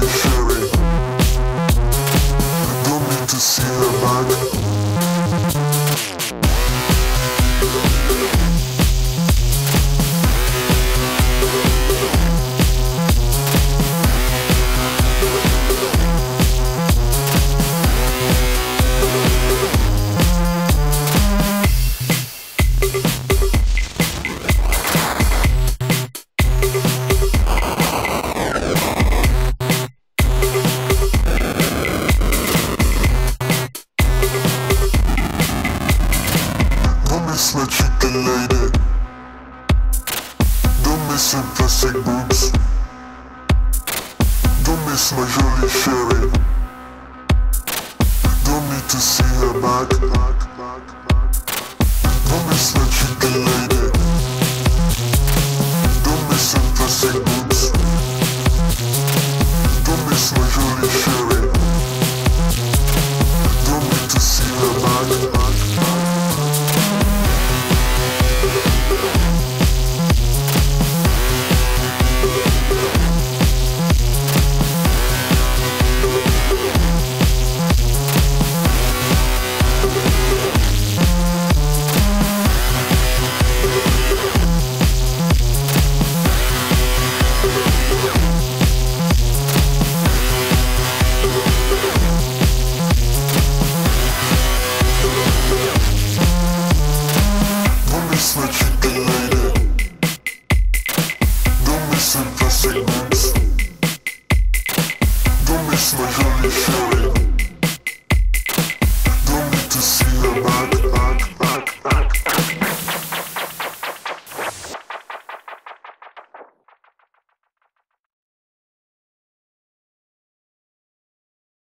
Bye. chicken lady Don't miss your plastic boobs. Don't miss my jolly sherry. Don't need to see her back. Don't miss my honey,